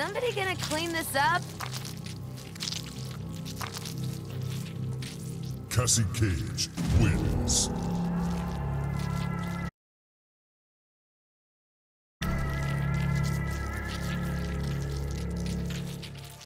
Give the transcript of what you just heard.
somebody gonna clean this up? Cassie Cage wins.